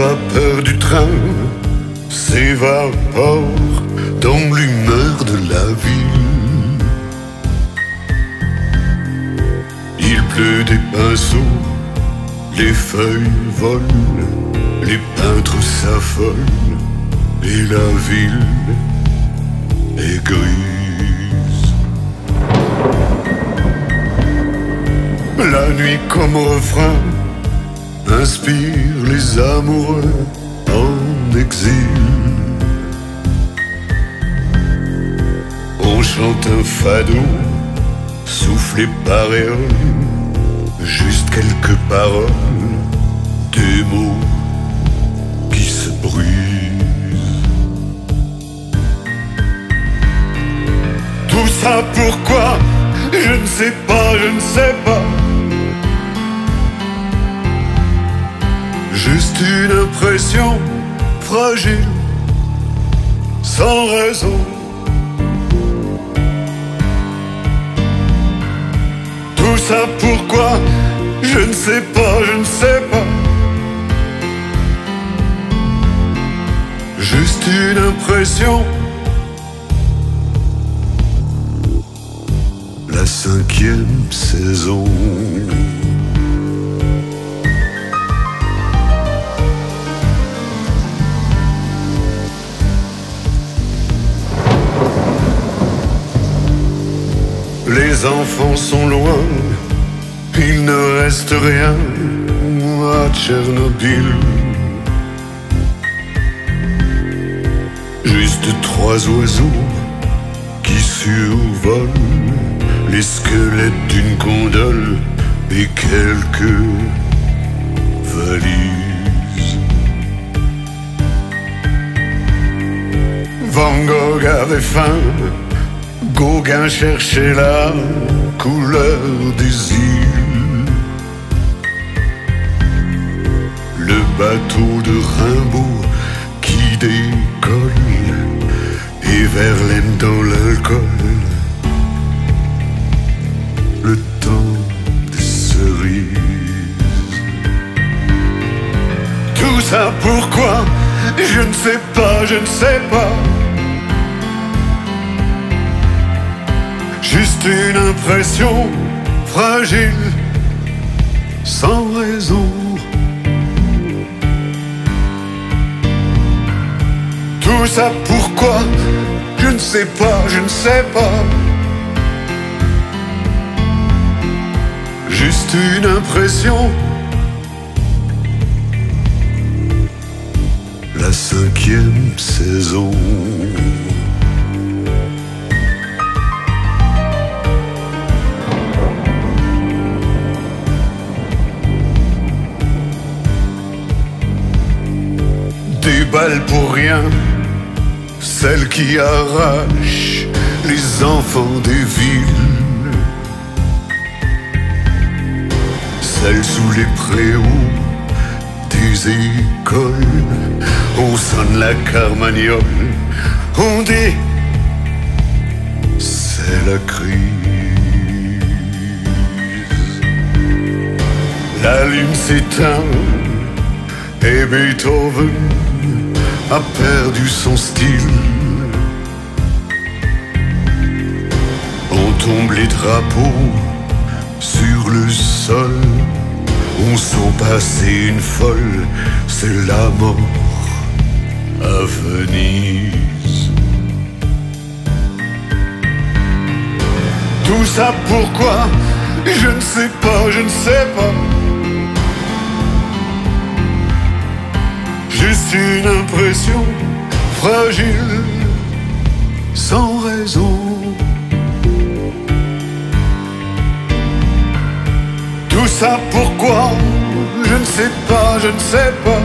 vapeur du train s'évapore dans l'humeur de la ville. Il pleut des pinceaux, les feuilles volent, les peintres s'affolent et la ville est grise. La nuit comme refrain inspire les amoureux en exil. On chante un fado, soufflé par éole, juste quelques paroles, des mots qui se brisent. Tout ça pourquoi? Je ne sais pas, je ne sais pas. Juste une impression fragile, sans raison. Tout ça pourquoi? Je ne sais pas, je ne sais pas. Juste une impression. La cinquième saison. Les enfants sont loin, il ne reste rien à Tchernobyl. Juste trois oiseaux qui survolent les squelettes d'une gondole et quelques valises. Van Gogh avait faim, Gauguin cherchait la couleur des îles. Le bateau de Rimbaud qui décolle et Verlaine dans l'alcool. Le temps des cerises. Tout ça pourquoi? Je ne sais pas, je ne sais pas. Juste une impression fragile, sans raison. Tout ça pourquoi? Je ne sais pas, je ne sais pas. Juste une impression. La cinquième saison. Pour rien, celles qui arrachent les enfants des villes, celles sous les préaux des écoles. On sonne la carmagnole, on dit c'est la crise. La lune s'éteint et Beethoven a perdu son style. On tombe les drapeaux sur le sol. On sent passer une folle, c'est la mort à Venise. Tout ça pourquoi? Je ne sais pas, je ne sais pas. Juste une impression fragile, sans raison. Tout ça pourquoi Je ne sais pas, je ne sais pas.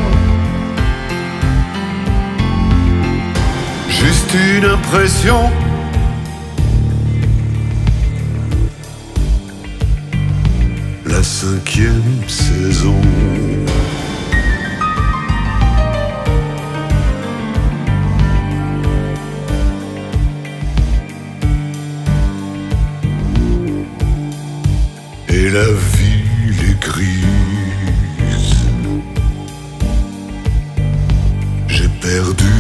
Juste une impression. La cinquième saison. J'ai perdu